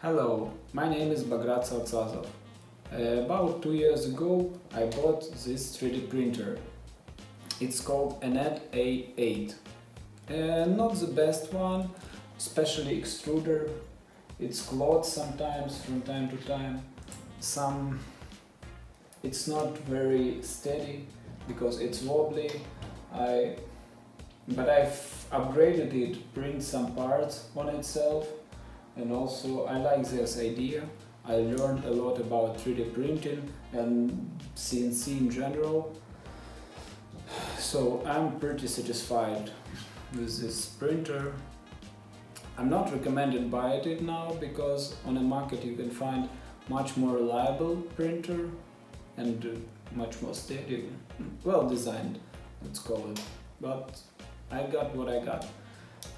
Hello, my name is Bagrat Saatsazov. Uh, about two years ago I bought this 3D printer. It's called Anet A8. Uh, not the best one, especially extruder. It's clogged sometimes from time to time. Some it's not very steady because it's wobbly. I but I've upgraded it, print some parts on itself and also I like this idea. I learned a lot about 3D printing and CNC in general. So I'm pretty satisfied with this printer. I'm not recommended buy it now because on the market you can find much more reliable printer and uh, much more steady, well designed, let's call it. But I got what I got.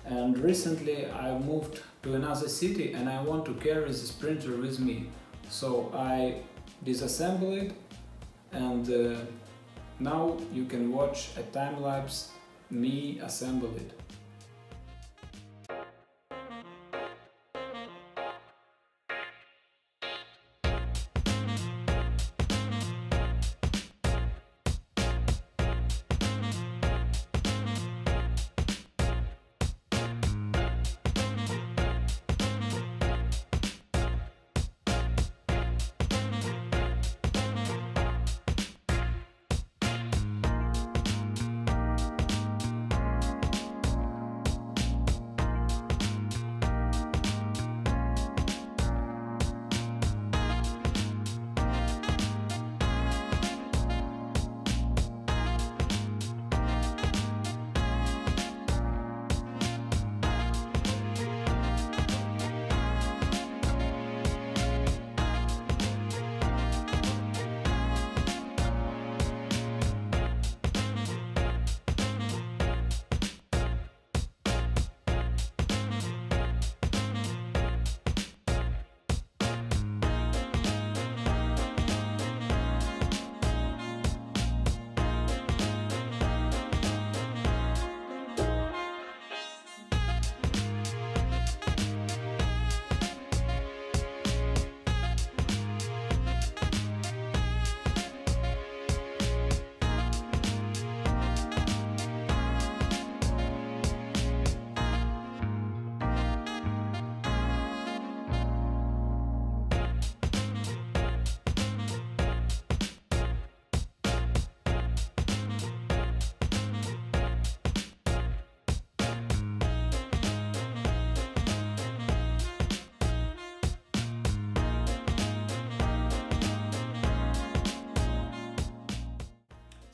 And recently I moved to another city and I want to carry this printer with me. So I disassemble it and uh, now you can watch a time lapse me assemble it.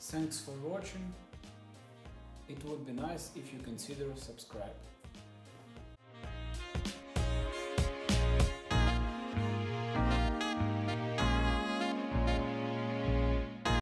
Thanks for watching. It would be nice if you consider subscribe.